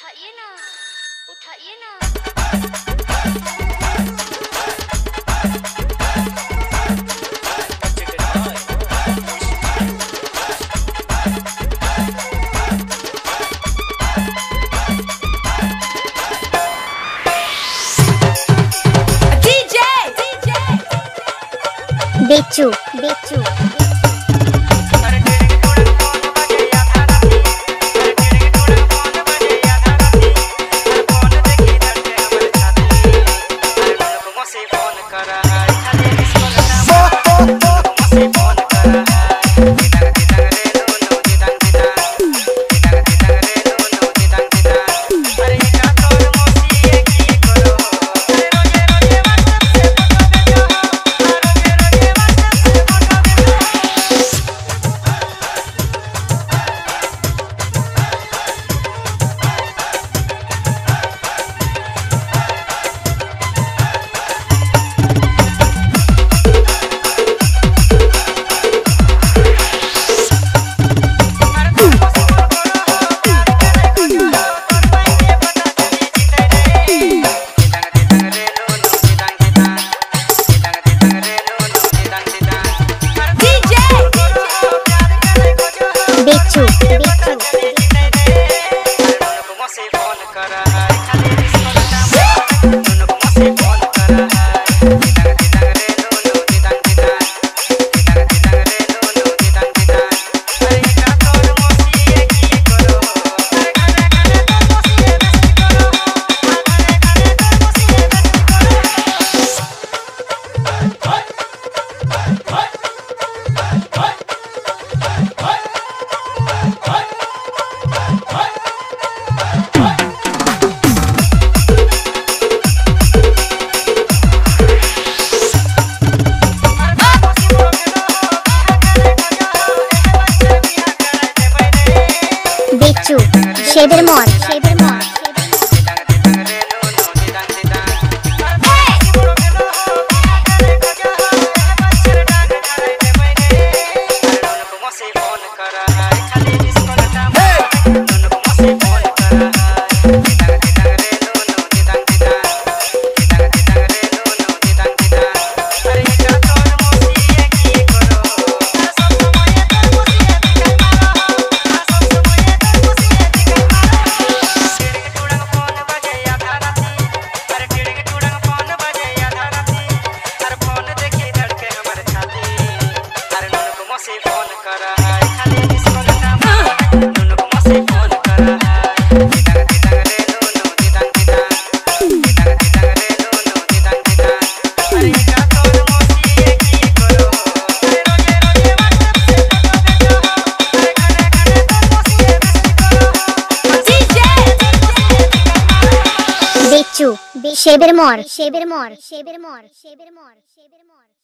उठाइए ना। उठाइए ना। बेचू बेचू बेचू शेबर mall शेबर mall phone Bichu. Shaber more. Shaber more. Shaber more. Shaber more. Shaber more.